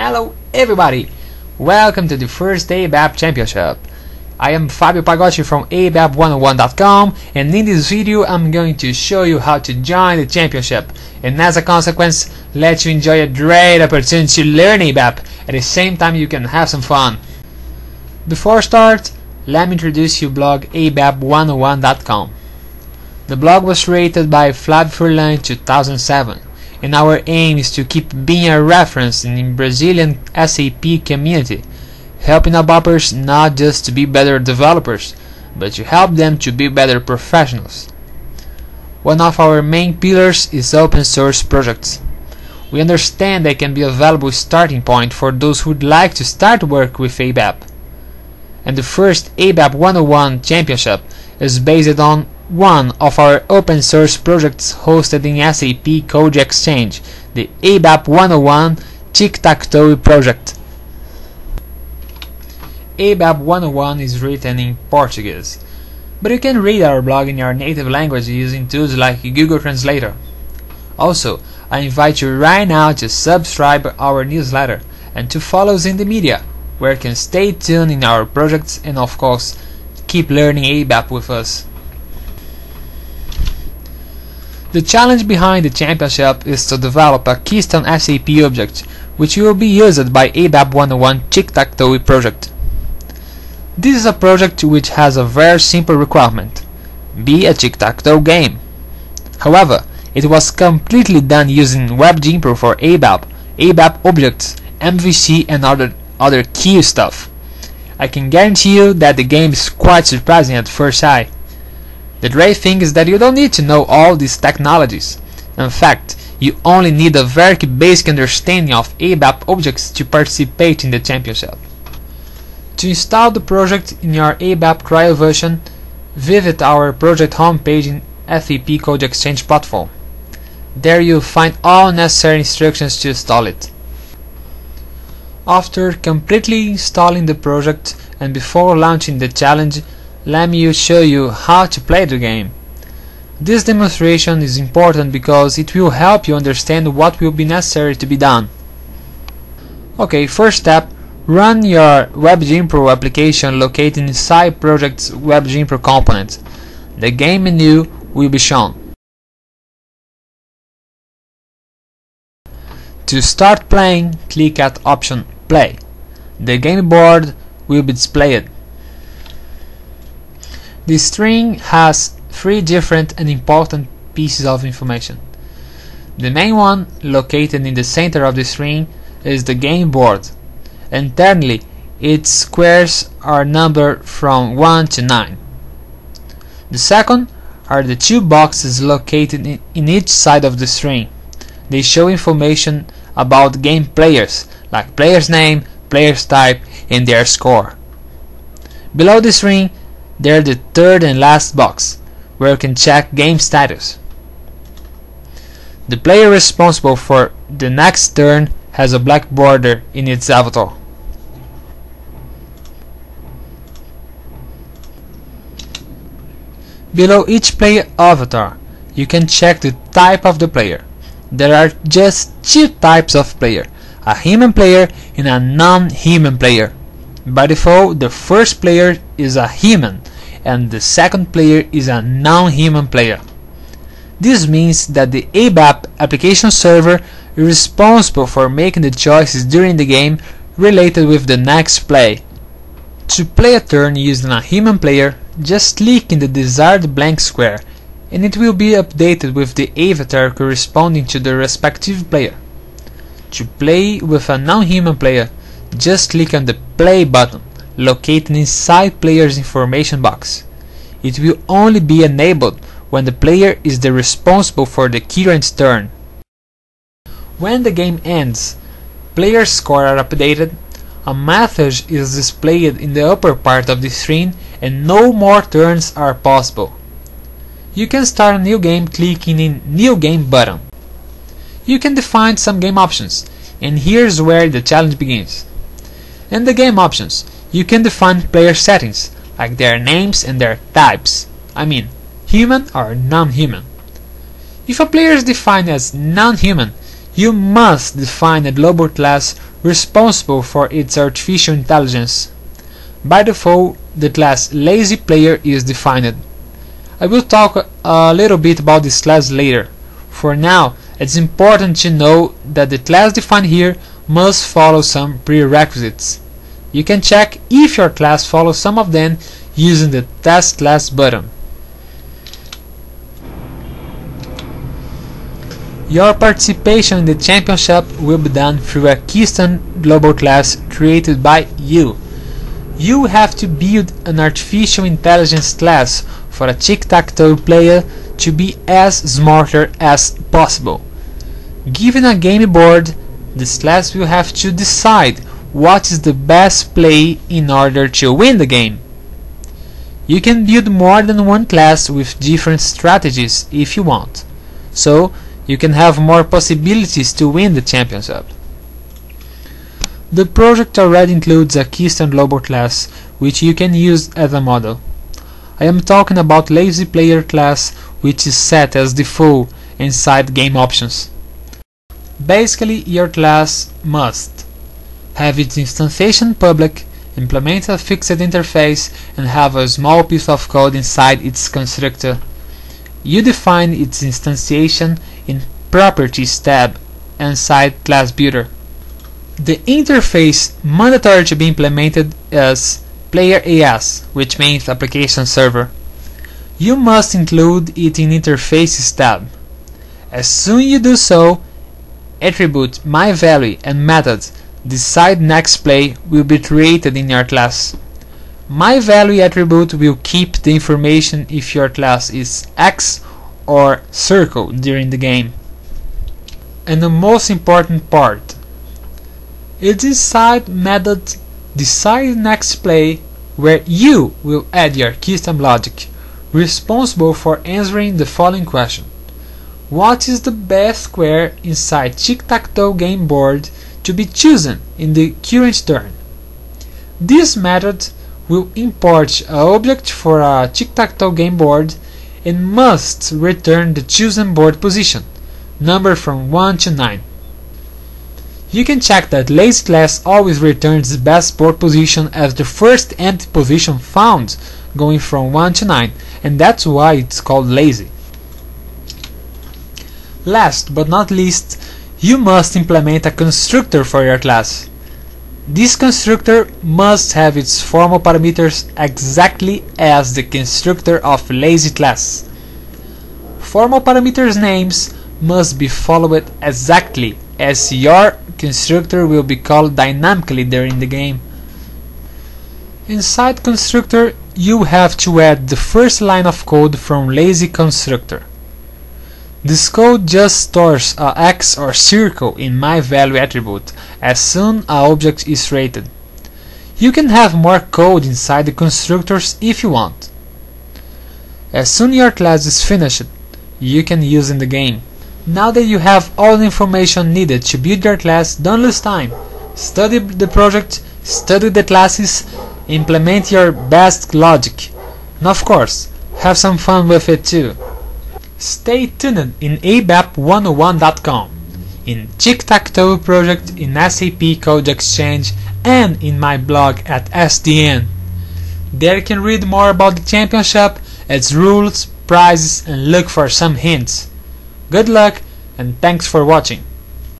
Hello everybody! Welcome to the first ABAP Championship. I am Fabio Pagoti from ABAP101.com and in this video I'm going to show you how to join the championship and as a consequence let you enjoy a great opportunity to learn ABAP at the same time you can have some fun. Before start, let me introduce you blog ABAP101.com. The blog was created by Flavio Furlan in 2007 and our aim is to keep being a reference in the Brazilian SAP community, helping ABAPers not just to be better developers, but to help them to be better professionals. One of our main pillars is open source projects. We understand they can be a valuable starting point for those who would like to start work with ABAP. And the first ABAP 101 championship is based on one of our open source projects hosted in SAP Code Exchange, the ABAP 101 Tic-Tac-Toe project. ABAP 101 is written in Portuguese, but you can read our blog in your native language using tools like Google Translator. Also, I invite you right now to subscribe our newsletter and to follow us in the media, where you can stay tuned in our projects and of course keep learning ABAP with us. The challenge behind the championship is to develop a Keystone SAP object, which will be used by ABAP 101 Tic-Tac-Toe project. This is a project which has a very simple requirement, be a tic-tac-toe game. However, it was completely done using Web Dynpro for ABAP, ABAP objects, MVC and other, other key stuff. I can guarantee you that the game is quite surprising at first sight. The great thing is that you don't need to know all these technologies. In fact, you only need a very basic understanding of ABAP objects to participate in the championship. To install the project in your ABAP trial version, visit our project homepage in SAP Code Exchange platform. There you'll find all necessary instructions to install it. After completely installing the project and before launching the challenge, let me show you how to play the game. This demonstration is important because it will help you understand what will be necessary to be done. Okay, first step, run your Web Dynpro application located inside project's Web Dynpro component. The game menu will be shown. To start playing, click at option Play. The game board will be displayed. The string has three different and important pieces of information. The main one, located in the center of the string, is the game board. Internally, its squares are numbered from 1 to 9. The second are the two boxes located in, in each side of the string. They show information about game players, like player's name, player's type, and their score. Below the string, there the third and last box, where you can check game status. The player responsible for the next turn has a black border in its avatar. Below each player avatar, you can check the type of the player. There are just two types of player, a human player and a non-human player. By default, the first player is a human and the second player is a non-human player. This means that the ABAP application server is responsible for making the choices during the game related with the next play. To play a turn using a human player, just click in the desired blank square and it will be updated with the avatar corresponding to the respective player. To play with a non-human player, just click on the play button located inside player's information box. It will only be enabled when the player is the responsible for the current turn. When the game ends, players' score are updated, a message is displayed in the upper part of the screen and no more turns are possible. You can start a new game clicking in New Game button. You can define some game options, and here's where the challenge begins. In the game options, you can define player settings, like their names and their types. I mean, human or non-human. If a player is defined as non-human, you must define a global class responsible for its artificial intelligence. By default, the class lazy player is defined. I will talk a little bit about this class later. For now, it's important to know that the class defined here must follow some prerequisites. You can check if your class follows some of them using the Test Class button. Your participation in the championship will be done through a Keystone global class created by you. You have to build an artificial intelligence class for a tic-tac-toe player to be as smarter as possible. Given a game board, this class will have to decide what is the best play in order to win the game. You can build more than one class with different strategies if you want. So, you can have more possibilities to win the championship. The project already includes a Keystone Global class, which you can use as a model. I am talking about Lazy Player class, which is set as default inside game options. Basically, your class must have its instantiation public, implement a fixed interface, and have a small piece of code inside its constructor. You define its instantiation in Properties tab inside Class Builder. The interface mandatory to be implemented is Player AS, which means Application Server. You must include it in Interfaces tab. As soon you do so, attribute myValue and method decide next play will be created in your class. My value attribute will keep the information if your class is X or circle during the game. And the most important part, is decide method decide next play where you will add your custom logic responsible for answering the following question. What is the best square inside tic-tac-toe game board to be chosen in the current turn? This method will import an object for a tic-tac-toe game board and must return the chosen board position, number from 1 to 9. You can check that lazy class always returns the best board position as the first empty position found going from 1 to 9 and that's why it's called lazy. Last but not least, you must implement a constructor for your class. This constructor must have its formal parameters exactly as the constructor of lazy class. Formal parameters names must be followed exactly as your constructor will be called dynamically during the game. Inside constructor, you have to add the first line of code from lazy constructor. This code just stores a x or circle in myValue attribute as soon a object is rated. You can have more code inside the constructors if you want. As soon your class is finished, you can use in the game. Now that you have all the information needed to build your class, don't lose time. Study the project, study the classes, implement your best logic. And of course, have some fun with it too. Stay tuned in ABAP101.com, in Tic-Tac-Toe project, in SAP Code Exchange, and in my blog at SDN. There you can read more about the championship, its rules, prizes, and look for some hints. Good luck, and thanks for watching.